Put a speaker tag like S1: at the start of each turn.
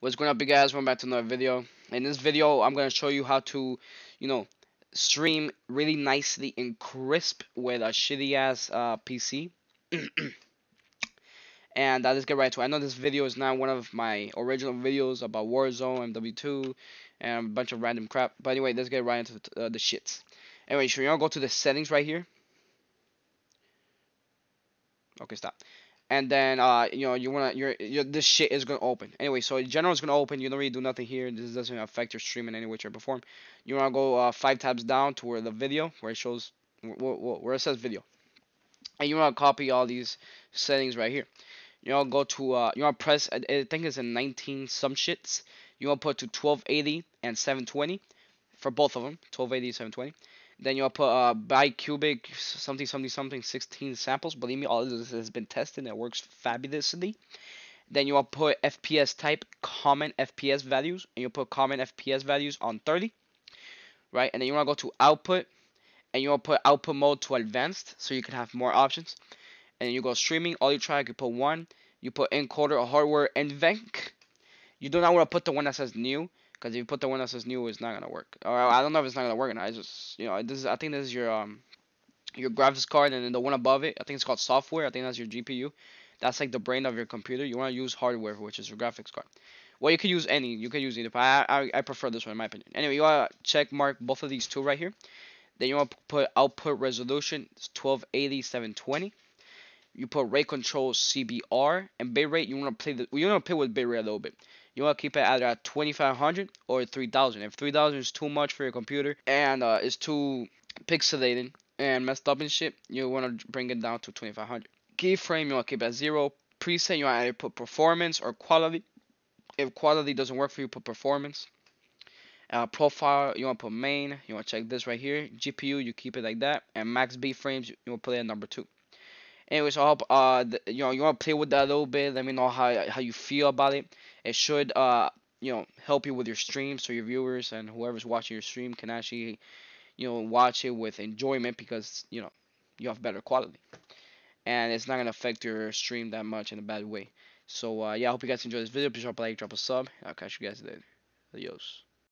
S1: What's going up, you guys? Welcome back to another video. In this video, I'm going to show you how to, you know, stream really nicely and crisp with a shitty ass uh, PC. and uh, let's get right to it. I know this video is not one of my original videos about Warzone, MW2, and a bunch of random crap. But anyway, let's get right into the, uh, the shits. Anyway, so going to go to the settings right here. Okay, stop and then uh you know you wanna your your this shit is gonna open. Anyway so in general it's gonna open. You don't really do nothing here. This doesn't affect your stream in any way shape or form. You wanna go uh, five tabs down to where the video where it shows where it says video. And you wanna copy all these settings right here. You wanna go to uh you wanna press I, I think it's in 19 some shits. You wanna put to 1280 and 720 for both of them 1280 and 720 then you'll put uh, bicubic something something something 16 samples. Believe me, all this has been tested and it works fabulously. Then you'll put FPS type common FPS values and you'll put common FPS values on 30. Right? And then you want to go to output and you want to put output mode to advanced so you can have more options. And you go streaming, all you try, you put one. You put encoder hardware NVENC. You do not want to put the one that says new because if you put the one that says new, it's not gonna work. Or I don't know if it's not gonna work or not. Just you know, this is I think this is your um your graphics card, and then the one above it, I think it's called software. I think that's your GPU. That's like the brain of your computer. You want to use hardware, which is your graphics card. Well, you could use any. You could use either. But I, I, I prefer this one in my opinion. Anyway, you want to check mark both of these two right here. Then you want to put output resolution. It's 1280 720. You put rate control CBR and bitrate. You want to play the. You want to play with bitrate a little bit you want to keep it either at 2500 or 3000 if 3000 is too much for your computer and uh, it's too pixelated and messed up and shit you want to bring it down to 2500 keyframe you want to keep it at zero. Preset you want to either put performance or quality. If quality doesn't work for you put performance. Uh, profile you want to put main. You want to check this right here. Gpu you keep it like that. And max b frames you want to put it at number two anyways i hope uh you know you want to play with that a little bit let me know how how you feel about it. It should uh you know help you with your stream so your viewers and whoever's watching your stream can actually you know watch it with enjoyment because you know you have better quality. And it's not gonna affect your stream that much in a bad way. So uh, yeah I hope you guys enjoyed this video. Please drop a like drop a sub I'll catch you guys later adios